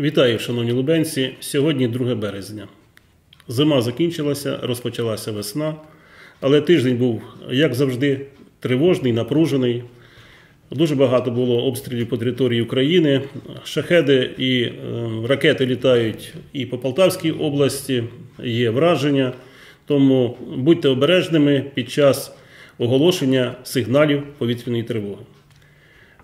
Вітаю, шановні лубенці. Сьогодні 2 березня. Зима закінчилася, розпочалася весна, але тиждень був, як завжди, тривожний, напружений. Дуже багато було обстрілів по території України. Шахеди і е, ракети літають і по Полтавській області, є враження. Тому будьте обережними під час оголошення сигналів повітряної тривоги.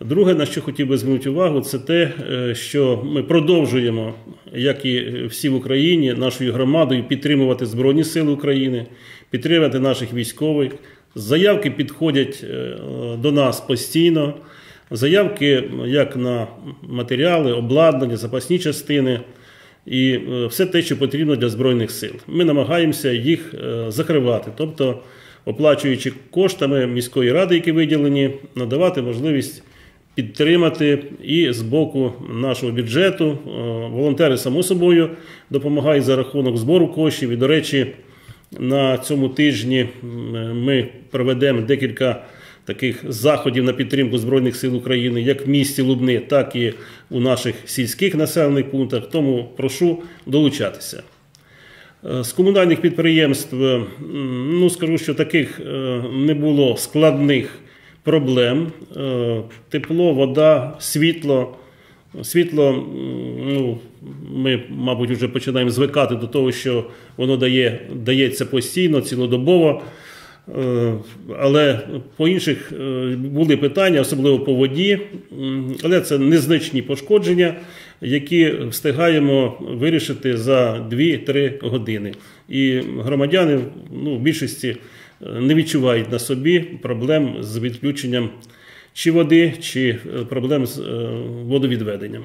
Друге, на що хотів би звернути увагу, це те, е, що ми продовжуємо, як і всі в Україні, нашою громадою підтримувати Збройні Сили України, підтримувати наших військових. Заявки підходять е, до нас постійно. Заявки як на матеріали, обладнання, запасні частини і е, все те, що потрібно для Збройних сил. Ми намагаємося їх закривати, тобто оплачуючи коштами міської ради, які виділені, надавати можливість підтримати і з боку нашого бюджету. Е, волонтери, само собою, допомагають за рахунок збору коштів. І, до речі, на цьому тижні ми проведемо декілька таких заходів на підтримку Збройних сил України, як в місті Лубни, так і у наших сільських населених пунктах. Тому прошу долучатися. Е, з комунальних підприємств, ну скажу, що таких е, не було складних проблем. Е, тепло, вода, світло. Світло, ну, ми, мабуть, вже починаємо звикати до того, що воно дає, дається постійно, цілодобово. Е, але по інших е, були питання, особливо по воді, але це незначні пошкодження, які встигаємо вирішити за 2-3 години. І громадяни ну, в більшості не відчувають на собі проблем з відключенням чи води, чи е, проблем з е, водовідведенням.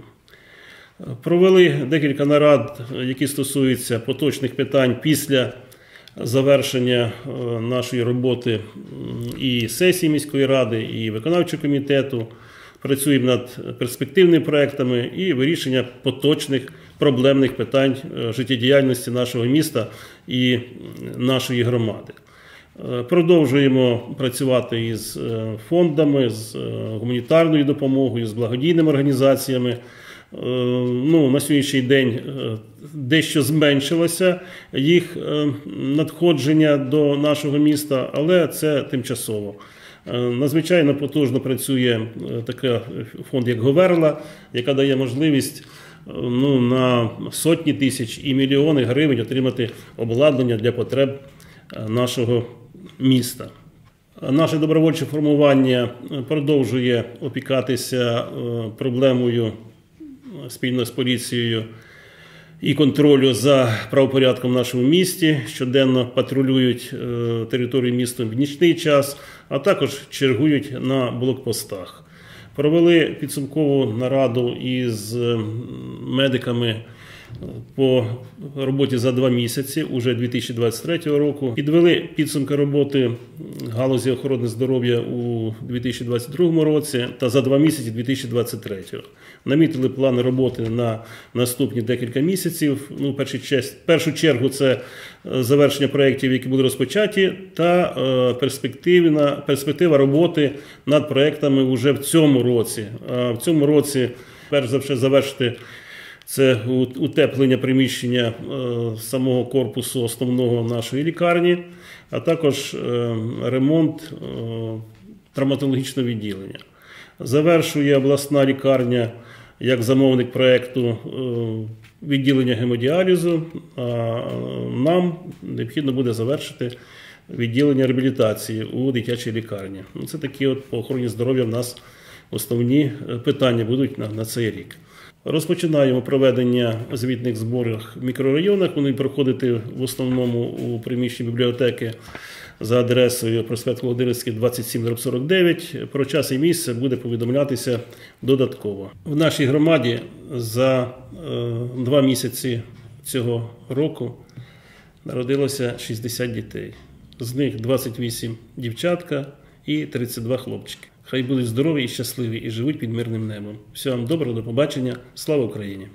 Провели декілька нарад, які стосуються поточних питань після завершення е, нашої роботи і сесії міської ради, і виконавчого комітету. Працюємо над перспективними проектами і вирішення поточних проблемних питань життєдіяльності нашого міста і нашої громади. Е, продовжуємо працювати із е, фондами, з е, гуманітарною допомогою, з благодійними організаціями. Ну, На сьогоднішній день дещо зменшилося їх надходження до нашого міста, але це тимчасово. Надзвичайно потужно працює такий фонд, як Говерла, яка дає можливість ну, на сотні тисяч і мільйони гривень отримати обладнання для потреб нашого міста. Наше добровольче формування продовжує опікатися е, проблемою е, спільно з поліцією і контролю за правопорядком в нашому місті. Щоденно патрулюють е, територію міста в нічний час, а також чергують на блокпостах. Провели підсумкову нараду із медиками по роботі за два місяці, уже 2023 року. Підвели підсумки роботи галузі охорони здоров'я у 2022 році та за два місяці 2023. Намітили плани роботи на наступні декілька місяців. Ну, першу чергу це е, завершення проєктів, які були розпочаті, та е, перспективна перспектива роботи над проєктами вже в цьому році. А в цьому році, перш за все, завершити. Це утеплення приміщення е, самого корпусу основного нашої лікарні, а також е, ремонт е, травматологічного відділення. Завершує обласна лікарня як замовник проєкту відділення гемодіалізу. А нам необхідно буде завершити відділення реабілітації у дитячій лікарні. Ну, це такі от по охороні здоров'я в нас основні питання будуть на, на цей рік. Розпочинаємо проведення звітних зборів в мікрорайонах. Вони проходити в основному у приміщенні бібліотеки за адресою проспект Володимирський, 2749. Про час і місце буде повідомлятися додатково. В нашій громаді за е, два місяці цього року народилося 60 дітей. З них 28 дівчатка і 32 хлопчики. Хай будуть здорові і щасливі і живуть під мирним небом. Всього вам доброго, до побачення. Слава Україні!